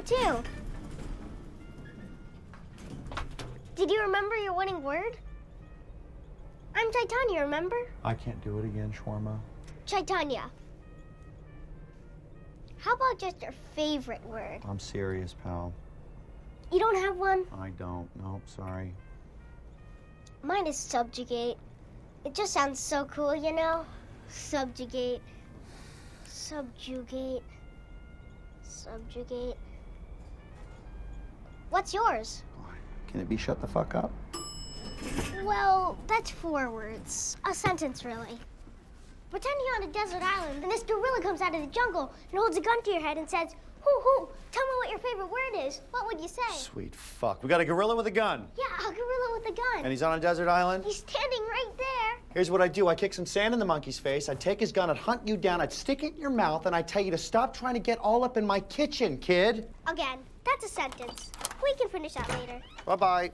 too. Did you remember your winning word? I'm Chaitanya, remember? I can't do it again, Shawarma. Chaitanya. How about just your favorite word? I'm serious, pal. You don't have one? I don't. Nope, sorry. Mine is subjugate. It just sounds so cool, you know? Subjugate. Subjugate. Subjugate. What's yours? Can it be shut the fuck up? Well, that's four words. A sentence, really. Pretend you're on a desert island and this gorilla comes out of the jungle and holds a gun to your head and says, Hoo hoo, tell me what your favorite word is. What would you say? Sweet fuck. We got a gorilla with a gun. Yeah, a gorilla with a gun. And he's on a desert island? He's standing. Here's what I'd do. I'd kick some sand in the monkey's face. I'd take his gun. I'd hunt you down. I'd stick it in your mouth. And I'd tell you to stop trying to get all up in my kitchen, kid. Again, that's a sentence. We can finish that later. Bye-bye.